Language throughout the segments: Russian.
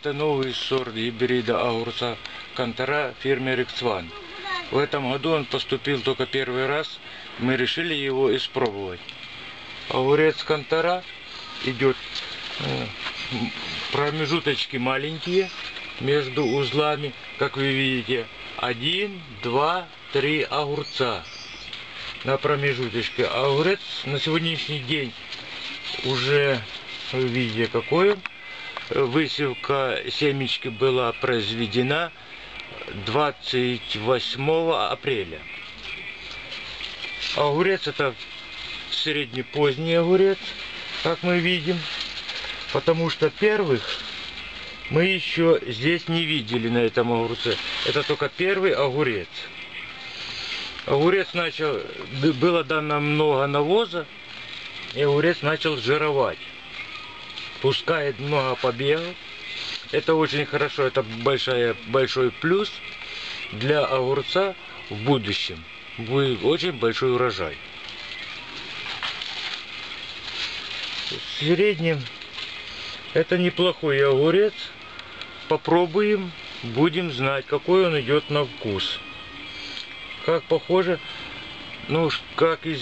Это новый сорт гибрида огурца Кантара фирмы Рексван. В этом году он поступил только первый раз. Мы решили его испробовать. Огурец Кантара идет э, промежуточки маленькие между узлами, как вы видите. Один, два, три огурца на промежуточке. Огурец на сегодняшний день уже вы видите какой он. Высевка семечки была произведена 28 апреля. Огурец это среднепоздний огурец, как мы видим, потому что первых мы еще здесь не видели на этом огурце. Это только первый огурец. Огурец начал, было дано много навоза, и огурец начал жировать. Пускает много побегов. Это очень хорошо, это большая, большой плюс для огурца в будущем. Будет очень большой урожай. В среднем это неплохой огурец. Попробуем, будем знать, какой он идет на вкус. Как похоже, ну, как, из,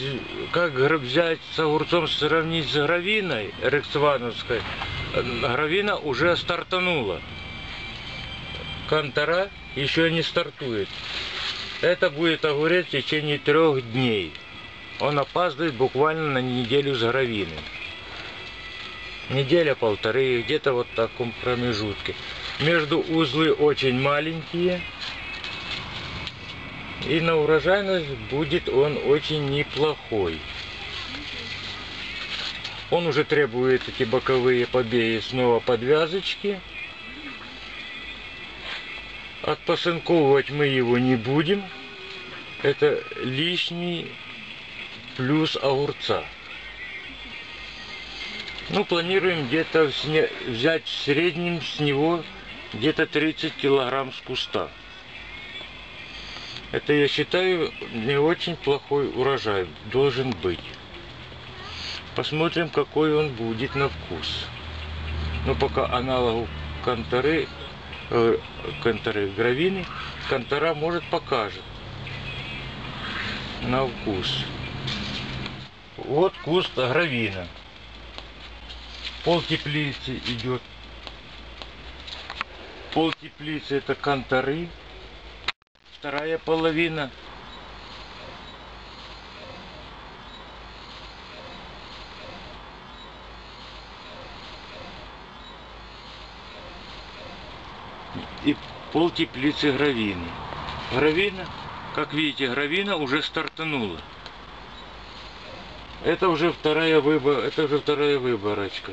как взять с огурцом сравнить с гравиной рексвановской, гравина уже стартанула. Кантара еще не стартует. Это будет огурец в течение трех дней. Он опаздывает буквально на неделю с гравины. Неделя-полторы, где-то вот в таком промежутке. Между узлы очень маленькие. И на урожайность будет он очень неплохой. Он уже требует эти боковые побеги снова подвязочки. Отпосынковывать мы его не будем. Это лишний плюс огурца. Ну, планируем где-то взять в среднем с него где-то 30 килограмм с куста. Это, я считаю, не очень плохой урожай должен быть. Посмотрим, какой он будет на вкус. Но пока аналогов кантары, э, кантары гравины, кантара может покажет на вкус. Вот куст гравина. Пол теплицы идет. Пол теплицы это кантары. Вторая половина и пол теплицы гравины. Гравина, как видите, гравина уже стартанула. Это уже вторая выбор, это уже вторая выборочка.